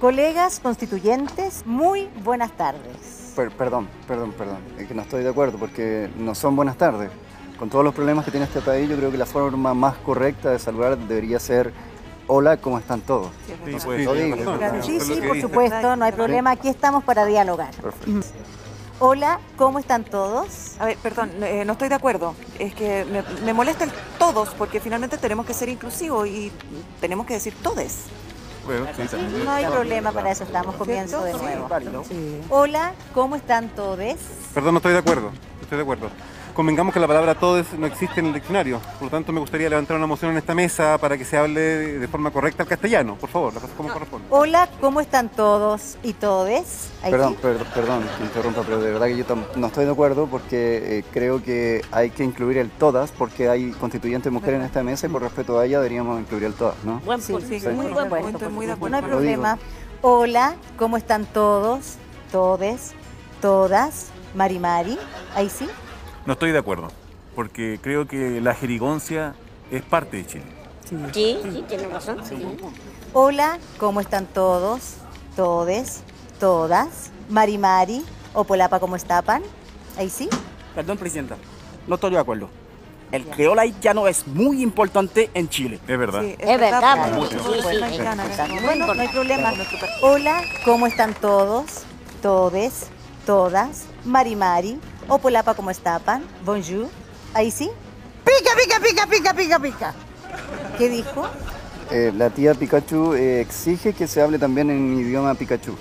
Colegas constituyentes, muy buenas tardes. Per- perdón, perdón, perdón. Es que no estoy de acuerdo porque no son buenas tardes. Con todos los problemas que tiene este país, yo creo que la forma más correcta de saludar debería ser hola, ¿cómo están todos? Sí, pues, razón. Sí, sí, lo que por supuesto, no hay problema. Aquí estamos para dialogar. Perfecto. Hola, ¿cómo están todos? A ver, perdón, eh, no estoy de acuerdo. Es que me, me molesta el todos porque finalmente tenemos que ser inclusivos y tenemos que decir todes. Bueno, sí, también. No hay problema, para eso estamos comienzo de nuevo. Hola, ¿cómo están todos? Perdón, no estoy de acuerdo. Estoy de acuerdo. Convengamos que la palabra todos no existe en el diccionario. Por lo tanto, me gustaría levantar una moción en esta mesa para que se hable de forma correcta el castellano. Por favor, cosas como corresponde. Hola, ¿cómo están todos y todes? Perdón, per- perdón que interrumpa, pero de verdad que yo no estoy de acuerdo porque eh, creo que hay que incluir el todas porque hay constituyentes mujeres en esta mesa y por respeto a ella deberíamos incluir el todas, ¿no? Buen Sí, punto. sí, muy buen punto, estoy muy de No hay acuerdo. Lo digo. problema. Hola, ¿cómo están todos? Todes, todas, Mari Mari. Ahí sí. No estoy de acuerdo, porque creo que la jerigoncia es parte de Chile. Sí, sí, tiene razón. sí. Hola, ¿cómo están todos? Todes, todas, Mari Mari. Opolapa, ¿cómo estapan? Ahí sí. Perdón, Presidenta, no estoy de acuerdo. El creol haitiano es muy importante en Chile. Es verdad. Sí, Es verdad. ¿no? Bueno, no hay problema. Hola, ¿cómo están todos? Todes, todas, Mari Mari. Opolapa, ¿cómo estapan? Bonjour. Ahí sí. Pica, pica, pica, pica, pica, pica. ¿Qué dijo? Eh, la tía Pikachu eh, exige que se hable también en idioma Pikachu.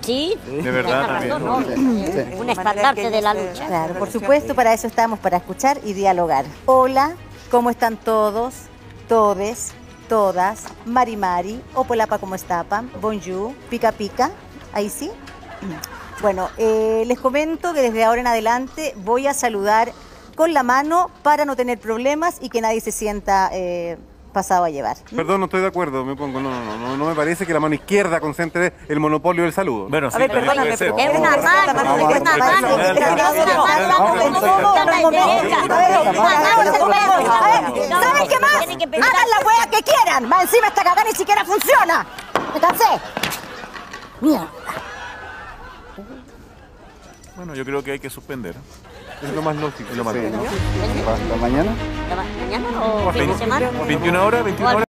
Sí, De verdad, tiene razón, también. ¿no? Sí. Un estandarte de la lucha. Claro, por supuesto, para eso estamos, para escuchar y dialogar. Hola, ¿cómo están todos? Todes, todas, Mari Mari, Opolapa, ¿cómo estapan? Bonjour, pica pica, ahí sí. Bueno, eh, les comento que desde ahora en adelante voy a saludar con la mano para no tener problemas y que nadie se sienta eh, pasado a llevar. Perdón, no estoy de acuerdo. Me pongo, no, no, no, no, no me parece que la mano izquierda concentre el monopolio del saludo. Bueno, A sí, ver, también perdóname, pero- Es una mano, La mano es una mano, es una mano, es una mano. ¿Saben qué más? Hagan la wea que quieran. Más encima esta cagada ni siquiera funciona. Me cansé. Mierda. Bueno, yo creo que hay que suspender. Es lo más lógico. Es lo más lógico. ¿Hasta mañana? ¿Mañana o fin de semana? 21 horas, 21 horas.